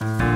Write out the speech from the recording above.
Bye.